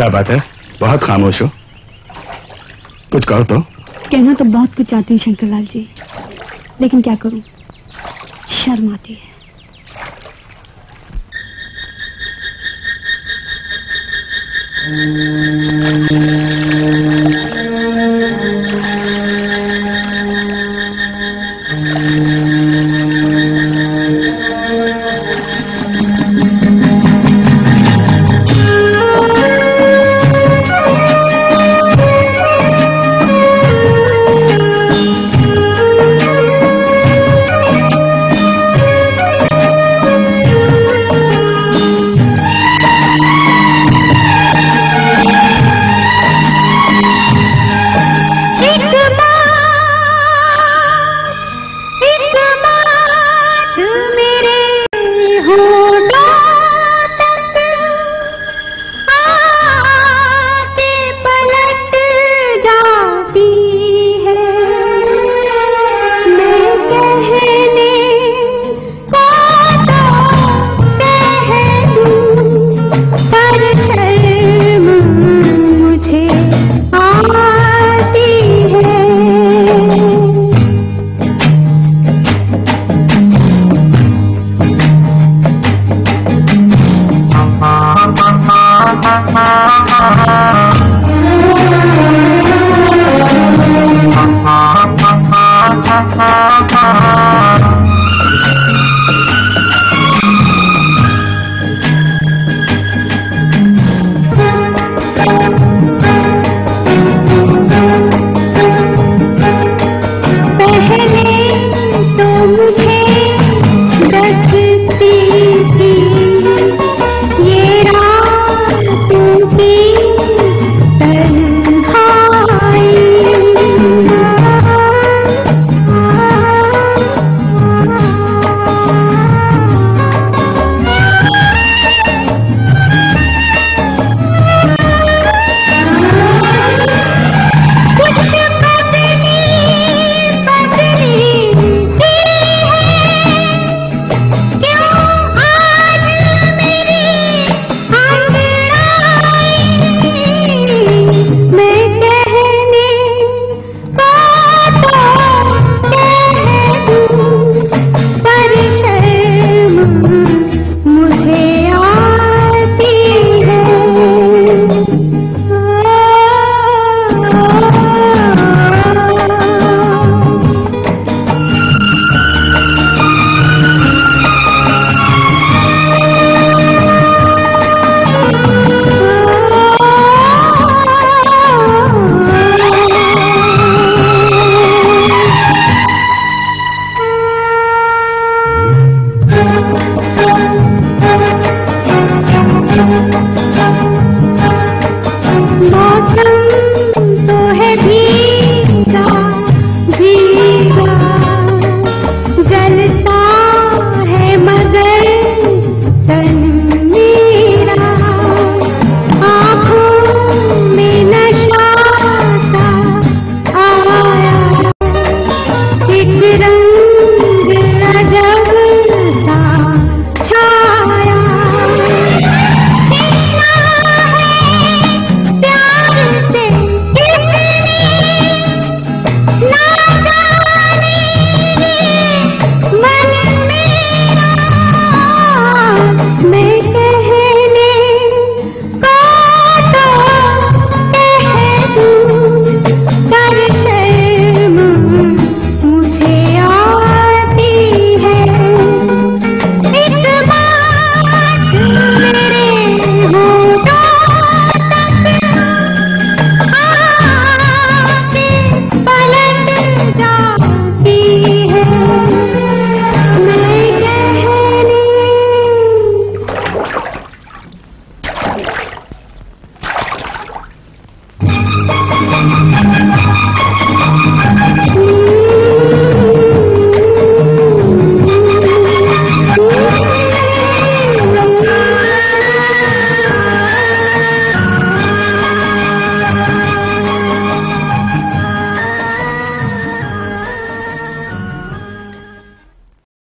क्या बात है? बहुत खामोश हो। कुछ कहो तो। कहना तो बहुत कुछ चाहती हूँ, शंकरलाल जी। लेकिन क्या करूँ? शर्म आती है। Thank you.